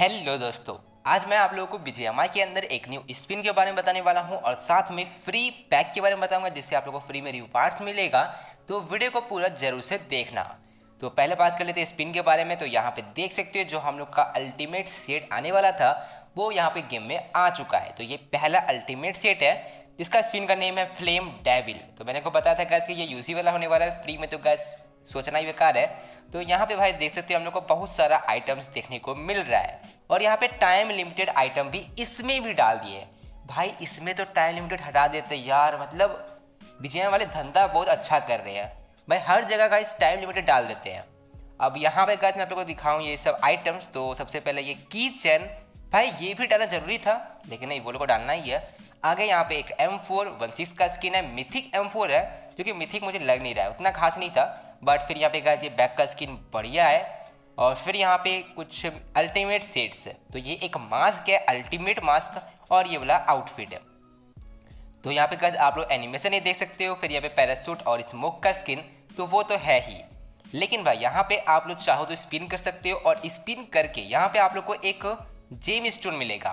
Hello दोस्तों, आज मैं आप लोगों को बीजीएमआई के अंदर एक न्यू स्पिन के बारे में बताने वाला हूँ और साथ में फ्री पैक के बारे में बताऊँगा जिससे आप लोगों को फ्री में रिवार्ड्स मिलेगा। तो वीडियो को पूरा ज़रूर से देखना। तो पहले बात कर लेते हैं स्पिन के बारे में। तो यहाँ पे देख सकते हो जो हम लोग का अल्टीमेट सेट आने वाला था, वो यहाँ पे गेम में आ चुका है। तो ये पहला अल्टीमेट सेट है इसका स्पिन का नेम है फ्लेम डेविल तो मैंने को बताया था गैस कि ये यूसी वाला होने वाला है फ्री में तो गैस सोचना ही बेकार है। तो यहाँ पे भाई देख सकते हो हम लोग को बहुत सारा आइटम्स देखने को मिल रहा है। और यहाँ पे टाइम लिमिटेड आइटम भी इसमें भी डाल दिए भाई इसमें तो टाइम लिमिटेड हटा देते यार मतलब विजय वाले धंधा बहुत अच्छा कर रहे हैं। भाई हर जगह का इस टाइम लिमिटेड डाल देते हैं। अब यहाँ पे गाइस मैं आप लोग को दिखाऊँ ये सब आइटम्स तो सबसे पहले ये की चैन भाई ये भी डालना ज़रूरी था, लेकिन नहीं, वो लोग को डालना ही है। आगे यहाँ पे एक एम फोर वन सिक्स का स्किन है मिथिक एम फोर है, जो कि मिथिक मुझे लग नहीं रहा है, उतना खास नहीं था बट फिर यहाँ पे गाइस ये बैक का स्किन बढ़िया है, और फिर यहाँ पे कुछ अल्टीमेट सेट्स है तो ये एक मास्क है अल्टीमेट मास्क और ये वाला आउटफिट है। तो यहाँ पे गाइस आप लोग एनिमेशन ही देख सकते हो, फिर यहाँ पे पैरासूट और स्मोक का स्किन तो वो तो है ही। लेकिन भाई, यहाँ पे आप लोग चाहो तो स्पिन कर सकते हो, और स्पिन करके यहाँ पे आप लोग को एक जेम स्टोन मिलेगा।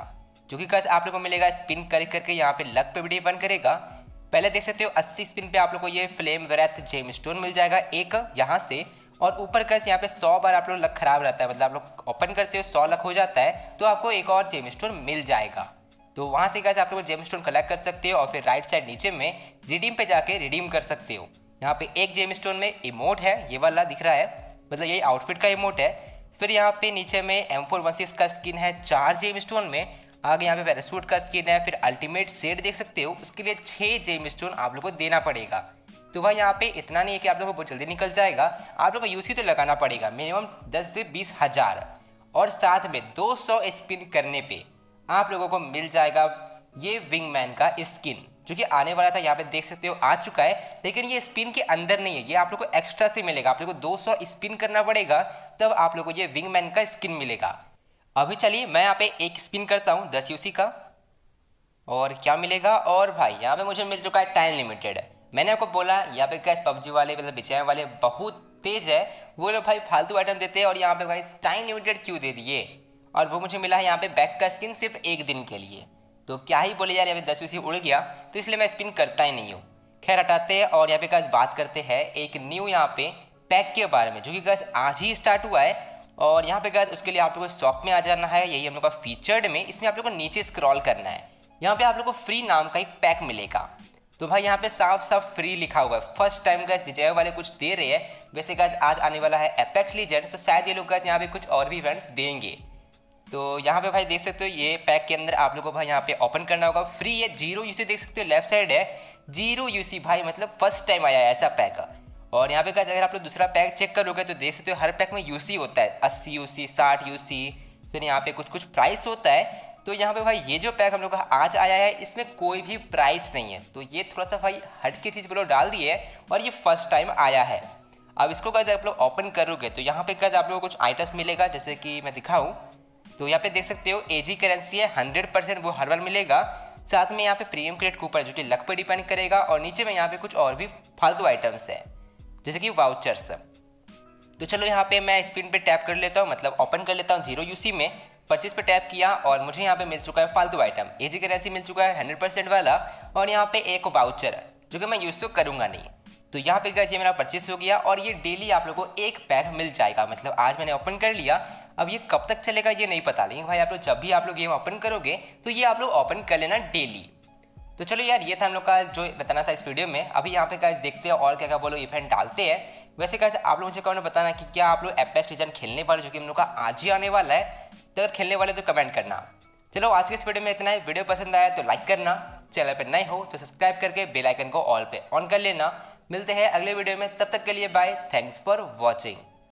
जो कि गाइस आप लोग को मिलेगा स्पिन कर करके, यहाँ पे लक पे भी डिपेंड करेगा। पहले देख सकते हो 80 स्पिन पे आप लोग को ये फ्लेम वेरेथ जेम स्टोन मिल जाएगा, एक यहाँ से। और ऊपर कैसे यहाँ पे 100 बार आप लोग लक खराब रहता है मतलब आप लोग ओपन करते हो 100 लक हो जाता है तो आपको एक और जेम स्टोन मिल जाएगा। तो वहाँ से कैसे आप लोग जेम स्टोन कलेक्ट कर सकते हो, और फिर राइट साइड नीचे में रिडीम पे जाके रिडीम कर सकते हो। यहाँ पे एक जेम स्टोन में इमोट है, ये वाला दिख रहा है मतलब ये आउटफिट का इमोट है। फिर यहाँ पे नीचे में एम फोर का स्किन है, चार जेम स्टोन में। आगे यहाँ पे पैरासूट का स्किन है, फिर अल्टीमेट सेट देख सकते हो, उसके लिए छः जेम स्टोन आप लोग को देना पड़ेगा। तो भाई यहाँ पे इतना नहीं है कि आप लोग को बहुत जल्दी निकल जाएगा, आप लोग को यूसी तो लगाना पड़ेगा मिनिमम दस से बीस हज़ार। और साथ में 200 स्पिन करने पे आप लोगों को मिल जाएगा ये विंगमैन का स्किन जो कि आने वाला था, यहाँ पे देख सकते हो, आ चुका है, लेकिन ये स्पिन के अंदर नहीं है, ये आप लोग को एक्स्ट्रा से मिलेगा। आप लोग को 200 स्पिन करना पड़ेगा, तब आप लोग को ये विंगमैन का स्किन मिलेगा। अभी चलिए, मैं यहाँ पे एक स्पिन करता हूँ, दस यूसी का। और क्या मिलेगा? और भाई, यहाँ पे मुझे मिल चुका है टाइम लिमिटेड मैंने आपको बोला, यहाँ पे कैसे पबजी वाले मतलब बिचाए वाले बहुत तेज है। वो लोग भाई फालतू आइटम देते हैं और यहाँ पे भाई टाइम लिमिटेड क्यों दे दिए? और वो मुझे मिला है यहाँ पे बैक का स्किन सिर्फ़ एक दिन के लिए। तो क्या ही बोले यार, यहाँ पे दस यूसी उड़ गया। तो इसलिए मैं स्पिन करता ही नहीं हूँ। खैर, हटाते हैं और यहाँ पे कैसे बात करते हैं एक न्यू यहाँ पे पैक के बारे में, जो कि कैसे आज ही स्टार्ट हुआ है। और यहाँ पे गैस, उसके लिए आप लोग को शॉप में आ जाना है, यही हम लोग का फीचर्ड में, इसमें आप लोग को नीचे स्क्रॉल करना है। यहाँ पे आप लोग को फ्री नाम का एक पैक मिलेगा। तो भाई, यहाँ पे साफ़ साफ़ फ्री लिखा हुआ है। फ़र्स्ट टाइम गैस, विजय वाले कुछ दे रहे हैं। वैसे गैस, आज आने वाला है एपेक्स लीजेंड तो शायद ये लोग गैस यहाँ पे कुछ और भी इवेंट्स देंगे। तो यहाँ पे भाई, देख सकते हो, ये पैक के अंदर आप लोग को भाई यहाँ पे ओपन करना होगा। फ्री है ज़ीरो यूसी देख सकते हो लेफ़्ट साइड है। ज़ीरो यूसी भाई मतलब फ़र्स्ट टाइम आया है ऐसा पैक और यहाँ पे क्या अगर आप लोग दूसरा पैक चेक करोगे तो देख सकते हो हर पैक में यूसी होता है, अस्सी यूसी साठ यूसी फिर यहाँ पे कुछ कुछ प्राइस होता है। तो यहाँ पे भाई ये जो पैक हम लोग का आज आया है, इसमें कोई भी प्राइस नहीं है। तो ये थोड़ा सा भाई हट के चीज़ लोग डाल दिए और ये फ़र्स्ट टाइम आया है। अब इसको कैसे आप लोग ओपन करोगे तो यहाँ पे कैसे आप लोग को कुछ आइटम्स मिलेगा, जैसे कि मैं दिखाऊँ। तो यहाँ पे देख सकते हो एजी करेंसी है हंड्रेड परसेंट वो हर बार मिलेगा। साथ में यहाँ पे प्रीमियम क्रेडिट कूपन जो कि लक पर डिपेंड करेगा। और नीचे में यहाँ पे कुछ और भी फालतू आइटम्स है। जैसे कि वाउचर्स तो चलो यहाँ पे मैं स्क्रीन पे टैप कर लेता हूँ मतलब ओपन कर लेता हूँ ज़ीरो यूसी में। परचेज पे टैप किया और मुझे यहाँ पे मिल चुका है फालतू आइटम ए जी करेंसी मिल चुका है हंड्रेड परसेंट वाला। और यहाँ पे एक वाउचर है, जो कि मैं यूज़ तो करूँगा नहीं। तो यहाँ पे गैस ये मेरा परचेस हो गया और ये डेली आप लोगों को एक पैक मिल जाएगा। मतलब आज मैंने ओपन कर लिया। अब ये कब तक चलेगा, ये नहीं पता। लेकिन भाई आप लोग जब भी आप लोग गेम ओपन करोगे तो ये आप लोग ओपन कर लेना डेली तो चलो यार, ये था हम लोग का जो बताना था इस वीडियो में। अभी यहाँ पे कैसे देखते हैं और क्या क्या बोलो इवेंट डालते हैं। वैसे कैसे आप लोग मुझे कमेंट बताना कि क्या आप लोग एपेक्स रीजन खेलने वाले जो कि हम लोग का आज ही आने वाला है। तो अगर खेलने वाले तो कमेंट करना। चलो, आज के इस वीडियो में इतना ही। वीडियो पसंद आया तो लाइक करना। चैनल पर नए हो तो सब्सक्राइब करके बेलाइकन को ऑल पे ऑन कर लेना। मिलते हैं अगले वीडियो में। तब तक के लिए बाय थैंक्स फॉर वॉचिंग